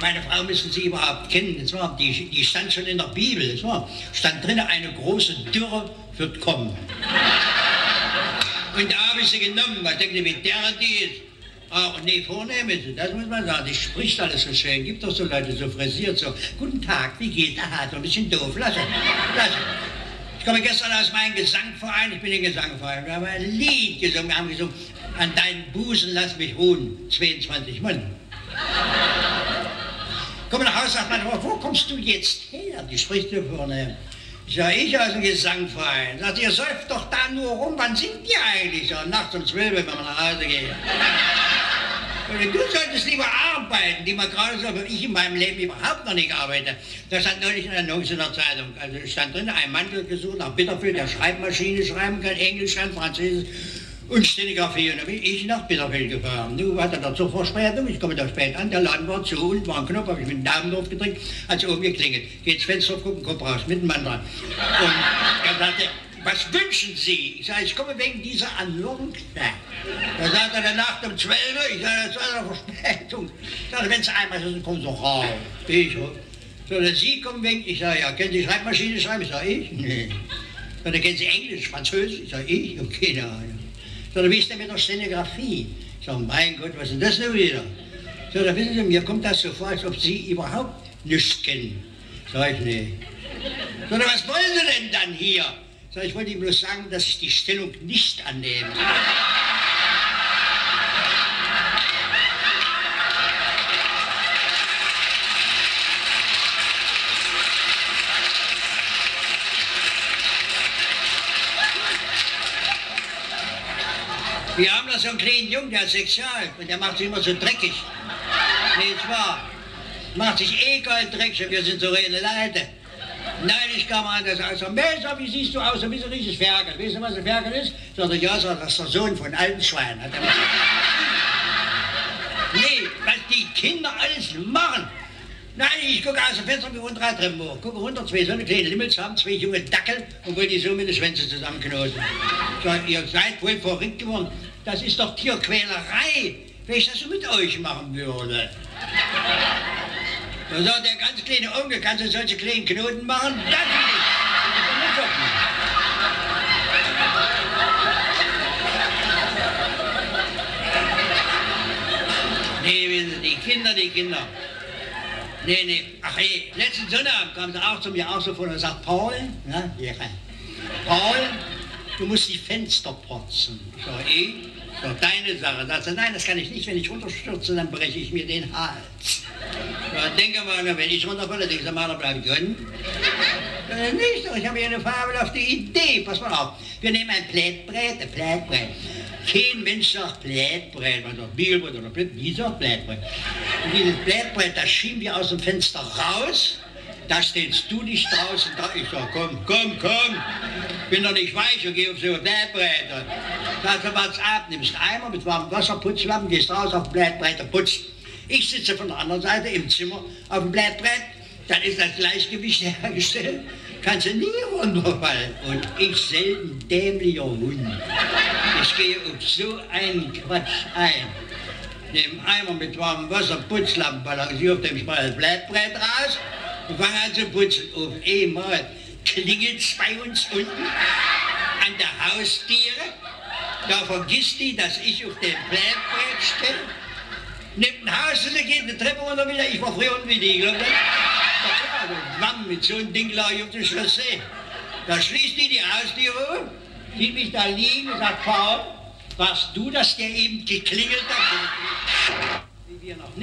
Meine Frau müssen Sie überhaupt kennen. Das war, die, die stand schon in der Bibel. Das war, stand drin, eine große Dürre wird kommen. Und da habe ich sie genommen. Was denken Sie, wie der die ist? Ah, nee, vornehm sie, das muss man sagen. Die spricht alles so schön. Gibt doch so Leute, so frisiert, so. Guten Tag, wie geht's? Aha, so ein bisschen doof. Lass es. Lass es. Ich komme gestern aus meinem Gesangverein, ich bin im Gesangverein, wir haben ein Lied gesungen, wir haben gesungen, an deinen Busen lass mich ruhen, 22 Mann. Komme nach Hause, sagt meine wo kommst du jetzt her? Die spricht so vorne. Ich sage, ich aus dem Gesangverein. Sagt, ihr säuft doch da nur rum, wann singt ihr eigentlich? So, nachts um 12, wenn man nach Hause geht. Du solltest lieber arbeiten, die man gerade so, ich in meinem Leben überhaupt noch nicht arbeite. Da stand neulich in der Zeitung. Also stand drin, ein wird gesucht nach Bitterfeld, der Schreibmaschine schreiben kann, Englisch schreiben, Französisch und Stenografie. Und da bin ich nach Bitterfeld gefahren. Du hatte da zur Verspätung, ich komme da spät an, der Laden war zu und war ein Knopf, habe ich mit dem Daumen drauf gedrückt, hat oben geklingelt. Geht ins Fenster gucken, kommt raus, mit dem Mann dran. Und er sagte, was wünschen Sie? Ich sage, ich komme wegen dieser Annonce. Da sagt er, der Nacht um 12 Uhr, ich sage, das war eine Verspätung. Ich sage, wenn es einmal ist, dann kommen Sie raus. Ich, so, dann Sie kommen weg. Ich sage, ja, kennen Sie Schreibmaschine schreiben? Ich sage, ich? Nee. Dann kennen Sie Englisch, Französisch? Ich sage, ich? Und keine Ahnung. So, dann wie ist denn mit der Stenografie? Ich sage, mein Gott, was ist denn das nun wieder? So, da wissen Sie, mir kommt das so vor, als ob Sie überhaupt nichts kennen. Sag ich, nee. So, dann was wollen Sie denn dann hier? So, ich wollte ihm bloß sagen, dass ich die Stellung nicht annehme. Wir haben da so einen kleinen Jungen, der ist sechs Jahre und der macht sich immer so dreckig. Nee, wahr. Macht sich eh kalt dreckig, wir sind so reine Leute. Nein, ich kam an, der sagt so, Messer, wie siehst du aus? Du bist ein richtiges Ferkel. Weißt du, was ein Ferkel ist? Er, ja, sagt, das ist der Sohn von alten Schwein. Hat mir gesagt. Nee, was die Kinder alles machen. Nein, ich gucke aus dem Fenster wie unten Treppen hoch. Gucke runter, zwei so eine kleine Limmels haben, zwei junge Dackel und wollte die so mit den Schwänzen zusammenknoten. So, ihr seid wohl verrückt geworden. Das ist doch Tierquälerei, wenn ich das so mit euch machen würde. Da sagt der ganz kleine Onkel, kannst du solche kleinen Knoten machen? Das nicht. Das Kinder, die Kinder. Nee, nee, ach hey, letzten Sonntag kam sie auch zu mir auch so vor und sagt, Paul, ja, ja, Paul, du musst die Fenster. Ich sag, eh, so, deine Sache. Sagt sie, nein, das kann ich nicht, wenn ich runterstürze, dann breche ich mir den Hals. Ja, denke mal, wenn ich runterfalle, denke ich, mal, da bleibt gönnen. Äh, nicht, doch, ich habe hier eine fabelhafte Idee. Pass mal auf. Wir nehmen ein Plättbrett, ein Plättbrett. Kein Mensch sagt Plättbrett, man sagt Biegelbrett oder Plätt, wie sagt Plättbrett? Und dieses Plättbrett, das schieben wir aus dem Fenster raus. Da stellst du dich draußen da. Ich sag, komm, komm, komm. Bin doch nicht weich und geh auf so ein Blättbrett. So was ab, nimmst Eimer mit warmem Wasser, Putzlappen, gehst raus auf Blättbrett und putzt. Ich sitze von der anderen Seite im Zimmer auf dem Blättbrett, dann ist das Gleichgewicht hergestellt, kannst du nie runterfallen. Und ich selten dämlicher Hund. Ich gehe auf so einen Quatsch ein. Nehme Eimer mit warmem Wasser, Putzlappen, balanciere auf dem schmalen Blättbrett raus und fange an zu putzen. Auf einmal klingelt es bei uns unten an der Haustiere. Da vergisst die, dass ich auf dem Blättbrett stehe nimmt ein Haus und geht eine Treppe runter wieder. Ich war früher unten wie die, glaubt ihr? Da Wamm, mit so einem Ding lag ich auf der Chaussee. Da schließt die die Haustüre, sieht mich da liegen und sagt, Paul, warst du, dass der eben geklingelt hat? Wie wir noch nicht